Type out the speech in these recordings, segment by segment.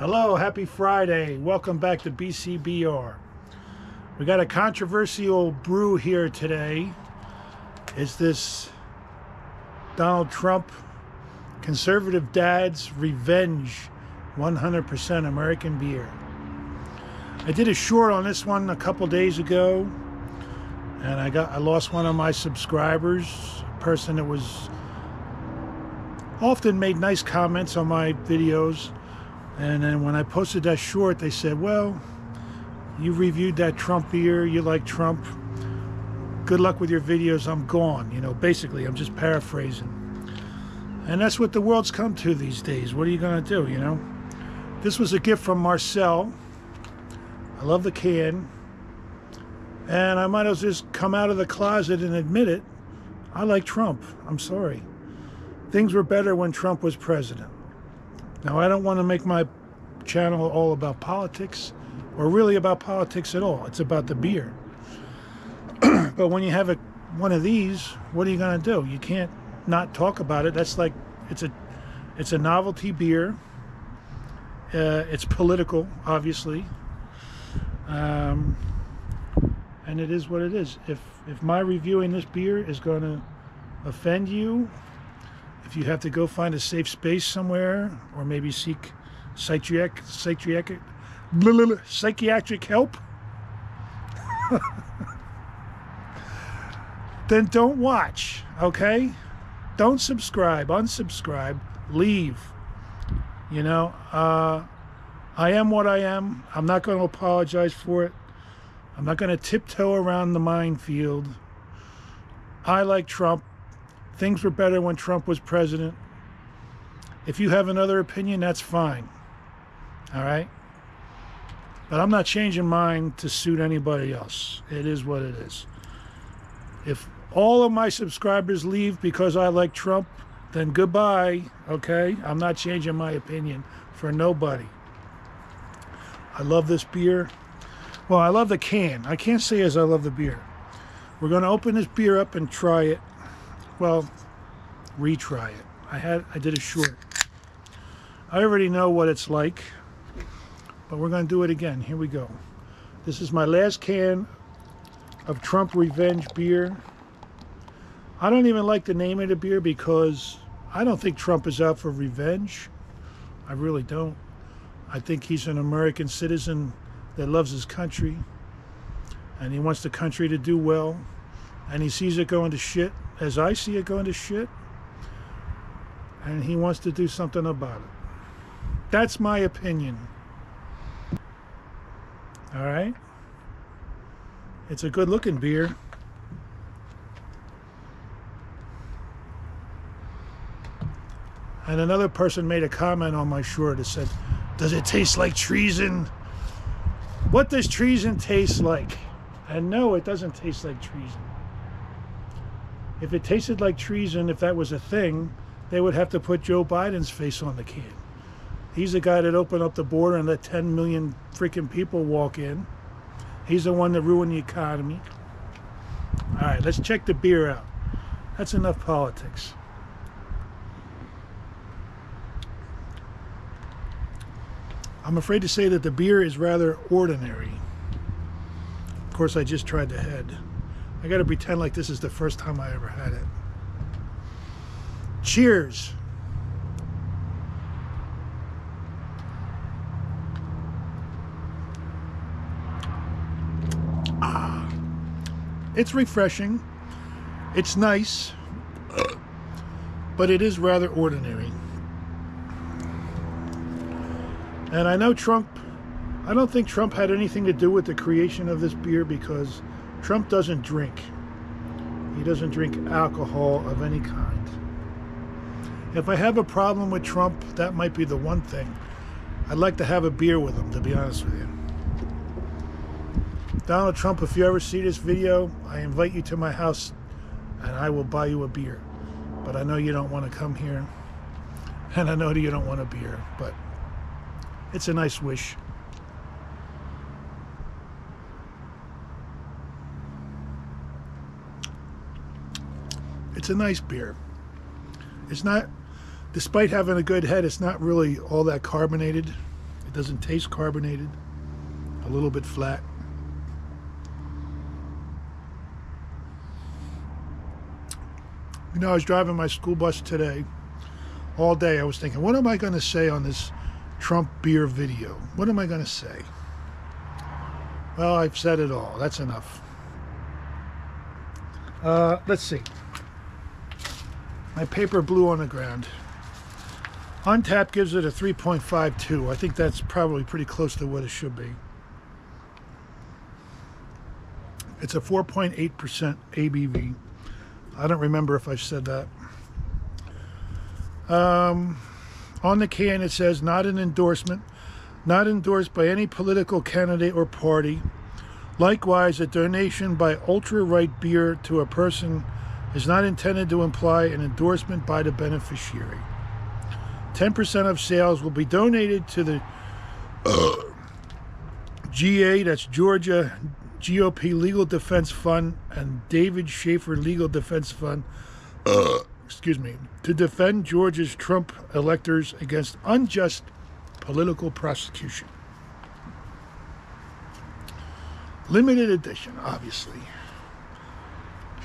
Hello, happy Friday. Welcome back to BCBR. We got a controversial brew here today. It's this Donald Trump conservative dad's revenge 100% American beer. I did a short on this one a couple days ago and I got I lost one of my subscribers, a person that was often made nice comments on my videos. And then when I posted that short, they said, well, you reviewed that Trump beer, you like Trump. Good luck with your videos, I'm gone. You know, basically, I'm just paraphrasing. And that's what the world's come to these days. What are you going to do, you know? This was a gift from Marcel. I love the can. And I might as well just come out of the closet and admit it. I like Trump. I'm sorry. Things were better when Trump was president. Now, I don't want to make my channel all about politics or really about politics at all. It's about the beer. but when you have a, one of these, what are you going to do? You can't not talk about it. That's like it's a it's a novelty beer. Uh, it's political, obviously, um, and it is what it is. If if my reviewing this beer is going to offend you, if you have to go find a safe space somewhere or maybe seek psychiatric psychiatric psychiatric help then don't watch okay? Don't subscribe unsubscribe leave you know? Uh, i am what i am. I'm not going to apologize for it. I'm not going to tiptoe around the minefield. I like trump Things were better when Trump was president. If you have another opinion, that's fine. All right? But I'm not changing mine to suit anybody else. It is what it is. If all of my subscribers leave because I like Trump, then goodbye, okay? I'm not changing my opinion for nobody. I love this beer. Well, I love the can. I can't say as I love the beer. We're going to open this beer up and try it well, retry it. I had I did a short. I already know what it's like, but we're going to do it again. Here we go. This is my last can of Trump Revenge beer. I don't even like the name of the beer because I don't think Trump is out for revenge. I really don't. I think he's an American citizen that loves his country and he wants the country to do well and he sees it going to shit as I see it going to shit, and he wants to do something about it. That's my opinion. All right? It's a good looking beer. And another person made a comment on my shirt that said, Does it taste like treason? What does treason taste like? And no, it doesn't taste like treason. If it tasted like treason, if that was a thing, they would have to put Joe Biden's face on the can. He's the guy that opened up the border and let 10 million freaking people walk in. He's the one that ruined the economy. All right, let's check the beer out. That's enough politics. I'm afraid to say that the beer is rather ordinary. Of course, I just tried the head. I gotta pretend like this is the first time I ever had it. Cheers. Ah, it's refreshing. It's nice, but it is rather ordinary. And I know Trump, I don't think Trump had anything to do with the creation of this beer because Trump doesn't drink. He doesn't drink alcohol of any kind. If I have a problem with Trump, that might be the one thing. I'd like to have a beer with him, to be honest with you. Donald Trump, if you ever see this video, I invite you to my house and I will buy you a beer. But I know you don't want to come here. And I know that you don't want a beer, but it's a nice wish. It's a nice beer. It's not, despite having a good head, it's not really all that carbonated. It doesn't taste carbonated. A little bit flat. You know, I was driving my school bus today. All day I was thinking, what am I going to say on this Trump beer video? What am I going to say? Well, I've said it all. That's enough. Uh, let's see. My paper blew on the ground. Untappd gives it a 3.52. I think that's probably pretty close to what it should be. It's a 4.8% ABV. I don't remember if I said that. Um, on the can it says not an endorsement, not endorsed by any political candidate or party. Likewise, a donation by ultra right beer to a person is not intended to imply an endorsement by the beneficiary. 10% of sales will be donated to the uh, GA, that's Georgia GOP Legal Defense Fund, and David Shafer Legal Defense Fund, uh, excuse me, to defend Georgia's Trump electors against unjust political prosecution. Limited edition, obviously.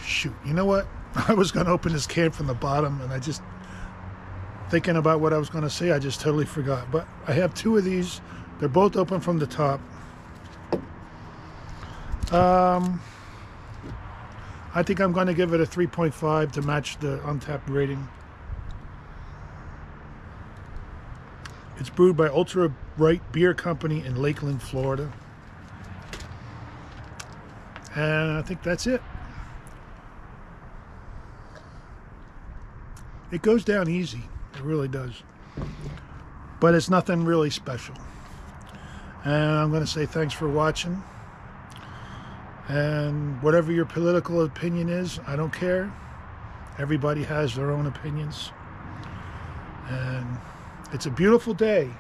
Shoot, you know what? I was going to open this can from the bottom, and I just, thinking about what I was going to say, I just totally forgot. But I have two of these. They're both open from the top. Um, I think I'm going to give it a 3.5 to match the Untappd rating. It's brewed by Ultra Right Beer Company in Lakeland, Florida. And I think that's it. It goes down easy. It really does. But it's nothing really special. And I'm going to say thanks for watching. And whatever your political opinion is, I don't care. Everybody has their own opinions. And it's a beautiful day.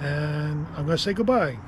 And I'm going to say goodbye.